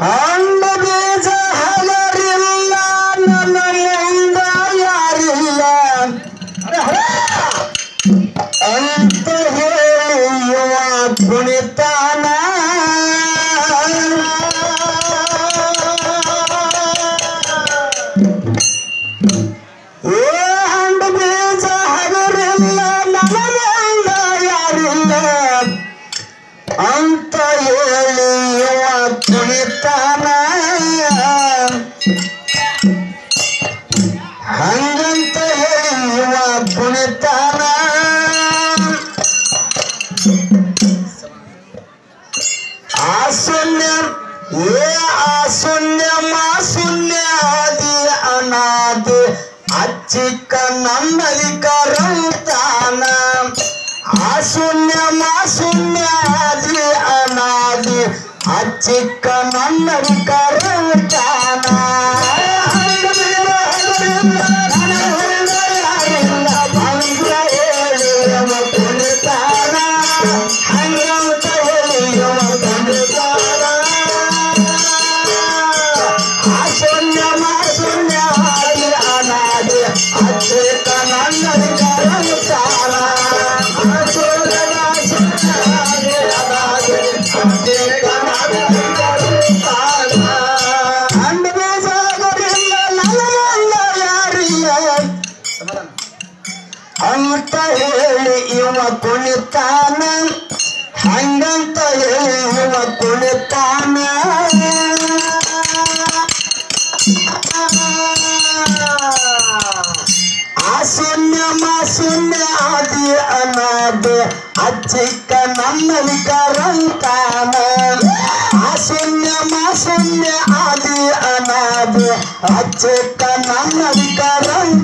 ஆண்டவர் ये शून्य शून्य आदि अनाद अचिक नमलिकरंतान आशून्य मा शून्य आदि अनाद अचिक नमलिकरंताना ಕುಣಿತಾನ ಆ ಶೂನ್ಯ ಮಾ ಶೂನ್ಯ ಆದಿ ಅನಾದಿ ಅಚ್ಚಿಕ್ಕ ನನ್ನಲಿ ಕರಂತಾನ ಆ ಶೂನ್ಯ ಮಾ ಶೂನ್ಯ ಆದಿ ಅನಾದಿ ಅಚ್ಚಿಕ್ಕ ನನ್ನಲಿ ಕರಂತಾನ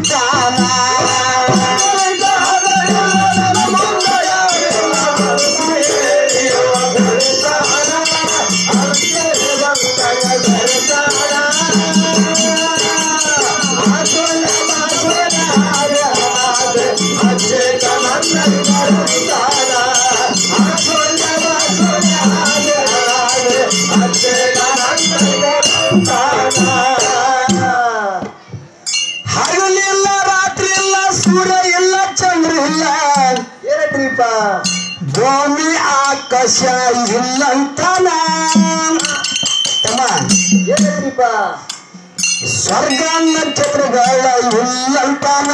ಸ್ವರ್ಗ ನಕ್ಷತ್ರಗಳ ಇಲ್ಲಂತನ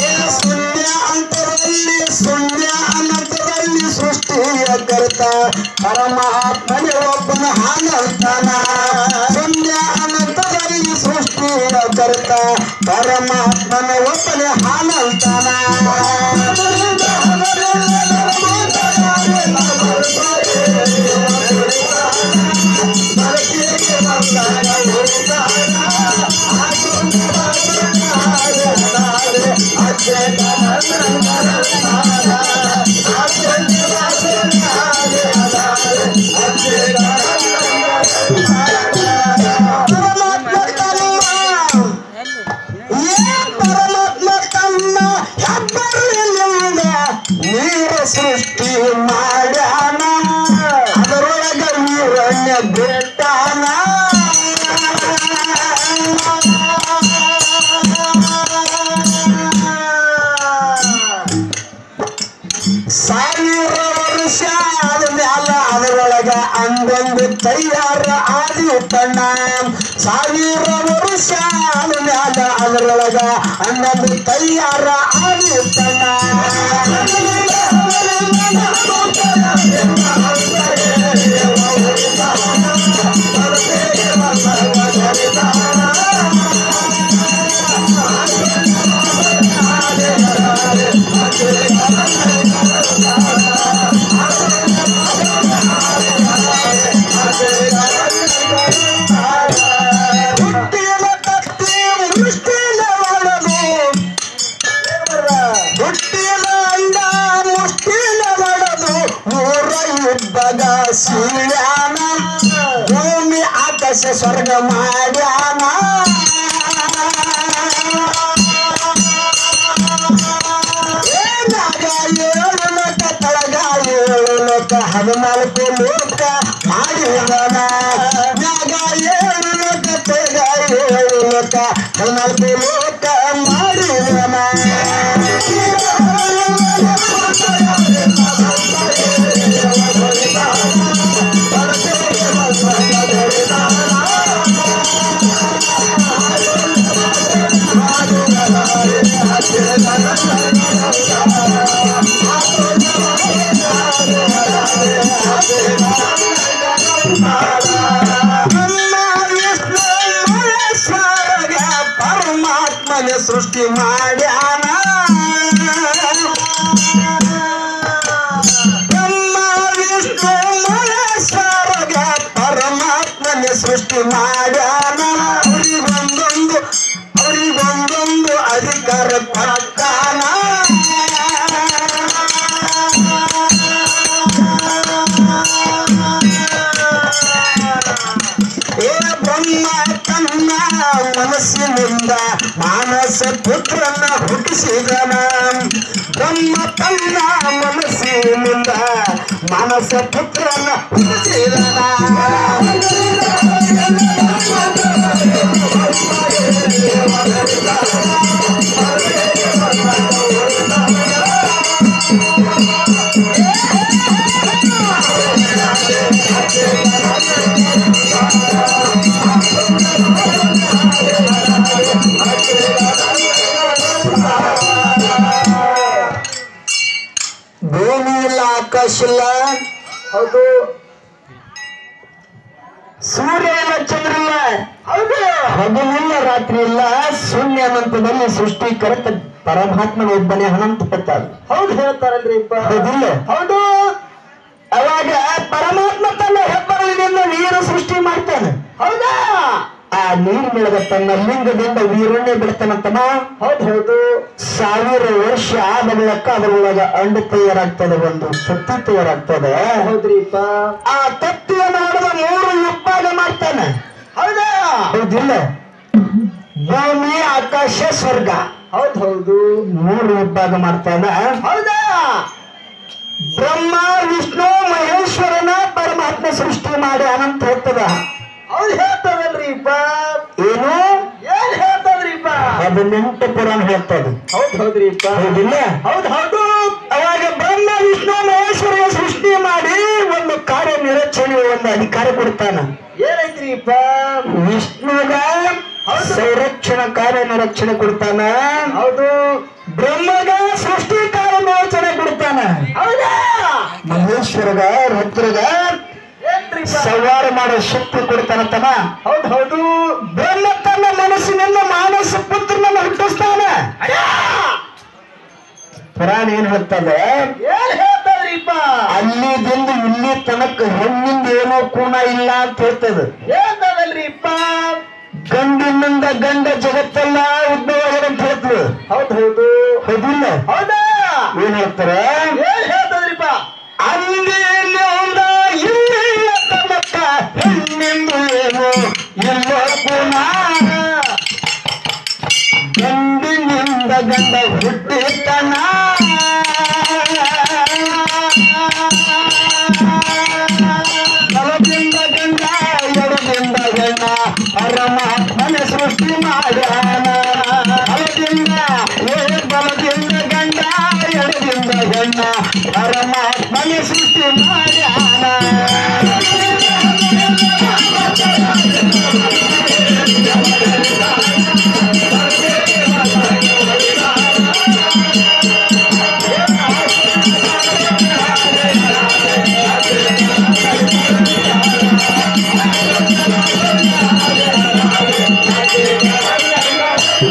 ಏ ಶೂನ್ಯ ಅಂತರಲ್ಲಿ ಶೂನ್ಯ ಅನಂತರಲ್ಲಿ ಸೃಷ್ಟಿಯ ಕರ್ತ ಪರಮಾತ್ಮನೇ ಒಬ್ಬನ ಹಾನಂತಾನ ಶೂನ್ಯ ಅನಂತರಲ್ಲಿ ಸೃಷ್ಟಿಯ ಕರ್ತ ಪರಮಾತ್ಮನ ಒಬ್ಬನೇ ಪರಮಾತ್ಮ ನೀರನ್ನ ಬಿಟ್ಟಾನ ಸಾವಿರ ವರ್ಷ ಆದ್ಮ್ಯಾಲ ಅದರೊಳಗ ಅಂಗೊಂದು ತಯಾರ ಆದಿತ್ತಣ್ಣ ಸಾವಿರ ವರ್ಷ ಆದ್ಮ್ಯಾಲ ಅದರೊಳಗ ಅಂಗೊಂದು ತಯಾರ ಆದಿತ್ತಣ್ಣ ಹುಟ್ಟಿದ ಆಕಾಶ my ಪುತ್ರನ ಹುಟ್ಟಿಸಿದನ ಬ್ರಹ್ಮ ತನ್ನ ಮನಸ್ಸಿನಿಂದ ಮಾನಸ ಪುತ್ರನ ಹುಟ್ಟಿಸಿದನ ಇಲ್ಲ ಹೌದು. ಸೂರ್ಯ ಇಲ್ಲ ಚಂದ್ರ ಇಲ್ಲ. ಹೌದು. ಹಗಲಿಲ್ಲ ರಾತ್ರಿ ಇಲ್ಲ. ಶೂನ್ಯ ಅನಂತದಲ್ಲಿ ಸೃಷ್ಟಿಕರ್ತ ಪರಮಾತ್ಮನ ಒಬ್ಬನೇ ಅನಂತ ಪಟ್ಟಾದ ಹೌದು ಹೇಳ್ತಾರಲ್ರಿ ಇಪ್ಪ ಹೌದಿಲ್ಲ? ಹೌದು. ಅವಾಗ ಪರಮಾತ್ಮ ತನ್ನ ಹೆಬ್ಬರಳಿನಿಂದ ನೀರು ಸೃಷ್ಟಿ ಮಾಡ್ತಾನೆ. ಹೌದಾ? ಆ ನೀರಿನೊಳಗ ತನ್ನ ಲಿಂಗದಿಂದ ವೀರಣ್ಣೆ ಬಿಡ್ತಾನಂತಮ್ಮ. ಹೌದು ಹೌದು. ಸಾವಿರ ವರ್ಷ ಆದ ಮೂಲಕ ಅದರೊಳಗ ಅಂಡ ತಯಾರಾಗ್ತದೆ ಒಂದು ತತ್ತಿ ತಯಾರಾಗ್ತದೆ. ಹೌದ್ರಿಪ್ಪ ಆ ತತ್ತಿಯನ್ನು ಮಾಡುವ ಮೂರು ಉತ್ಪಾದನೆ ಮಾಡ್ತಾನೆ. ಹೌದಾ? ಹೌದಿಲ್ಲ? ಭೂಮಿ ಆಕಾಶ ಸ್ವರ್ಗ. ಹೌದು ಹೌದು. ಮೂರು ವಿಭಾಗ ಮಾಡ್ತಾನ. ಹೌದಾ? ಬ್ರಹ್ಮ ವಿಷ್ಣು ಮಹೇಶ್ವರನ ಪರಮಾತ್ಮ ಸೃಷ್ಟಿ ಮಾಡಿ ಅನಂತ ಹೋಗ್ತದ ಹೇಳ್ತಾರಲ್ರಿ ಇಪ್ಪ ಏನು? ಏನ್ ಹೇಳ್ತದ್ರಿಪ್ಪ? ಹದಿನೆಂಟು ಪುರಾಣ ಹೇಳ್ತದೆ. ಹೌದು ಹೌದ್ರಿಪ್ಪ. ಹೌದಿಲ್ಲ? ಹೌದು ಹೌದು. ಅವಾಗ ಬ್ರಹ್ಮ ವಿಷ್ಣು ಮಹೇಶ್ವರ ಸೃಷ್ಟಿ ಮಾಡಿ ಒಂದು ಕಾರ್ಯ ನಿರಚನೆ ಒಂದು ಅಧಿಕಾರ ಕೊಡ್ತಾನ. ಏನೈತ್ರಿಪ್ಪ ವಿಷ್ಣುಗ ಸಂರಕ್ಷಣ ಕಾರ್ಯ ನಿರಕ್ಷಣೆ ಕೊಡ್ತಾನ. ಹೌದು. ಬ್ರಹ್ಮಗ ಸೃಷ್ಟಿ ಕಾರ್ಯ ನಿರಚನೆ ಕೊಡ್ತಾನ. ಹೌದಾ? ಮಹೇಶ್ವರಗ ರುದ್ರಗ ಸಂವಾರ ಮಾಡೋ ಶಕ್ತಿ ಕೊಡ್ತಾನಂತನ ಹೌದು ಹೌದು. ಬೆಲ್ಲ ತನ್ನ ಮನಸ್ಸಿನಿಂದ ಮಾನಸ ಪುತ್ರನನ್ನ ಹುಟ್ಟಿಸ್ತಾನ! ಪುರಾಣ ಏನ್ ಹೇಳ್ತದೆ? ಅಲ್ಲಿದಿಂದ ಇಲ್ಲಿ ತನಕ ಹೆಣ್ಣಿಂದ ಏನೋ ಕೂಣ ಇಲ್ಲ ಅಂತ ಹೇಳ್ತದೆ. ಗಂಡಿನಿಂದ ಗಂಡ ಜಗತ್ತೆಲ್ಲ ಉದ್ಭವ ಅಂತ ಹೇಳ್ತದೆ. ಹೌದು ಹೌದು. ಹೌದಿಲ್ಲ? ಹೌದಾ? ಏನ್ ಹೇಳ್ತಾರೆ?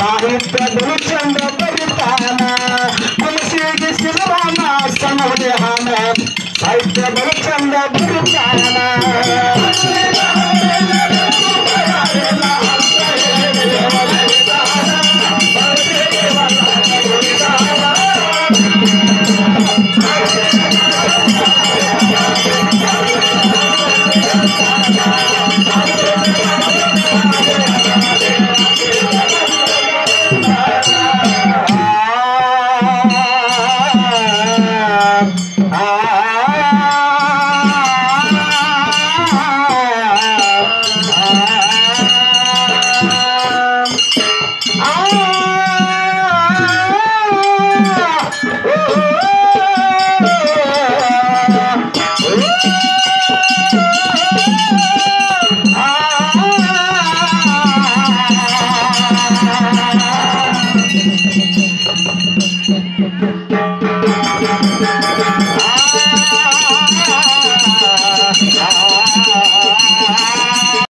ಸಾಹಿತ್ಯ ಚಂದ